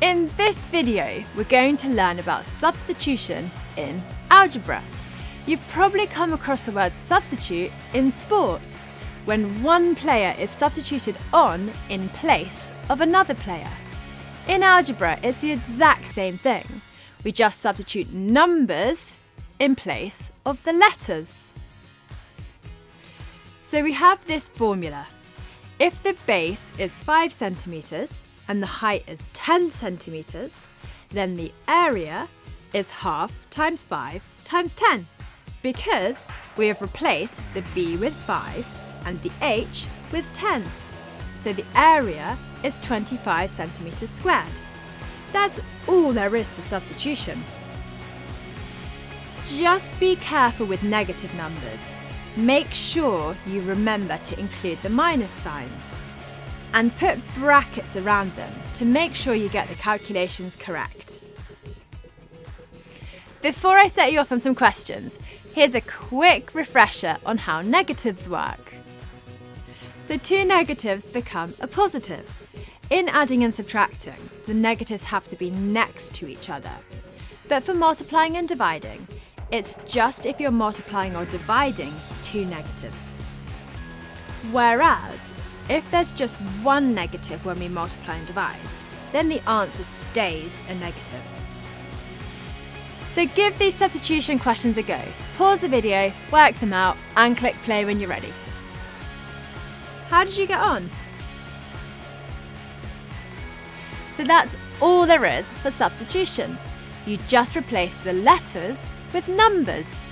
In this video, we're going to learn about substitution in algebra. You've probably come across the word substitute in sports, when one player is substituted on in place of another player. In algebra, it's the exact same thing. We just substitute numbers in place of the letters. So we have this formula. If the base is 5 centimetres and the height is 10 centimetres, then the area is half times 5 times 10 because we have replaced the b with 5 and the h with 10. So the area is 25 centimetres squared. That's all there is to substitution. Just be careful with negative numbers. Make sure you remember to include the minus signs. And put brackets around them to make sure you get the calculations correct. Before I set you off on some questions, here's a quick refresher on how negatives work. So two negatives become a positive. In adding and subtracting, the negatives have to be next to each other. But for multiplying and dividing, it's just if you're multiplying or dividing two negatives. Whereas, if there's just one negative when we multiply and divide, then the answer stays a negative. So give these substitution questions a go. Pause the video, work them out, and click play when you're ready. How did you get on? So that's all there is for substitution. You just replace the letters with numbers.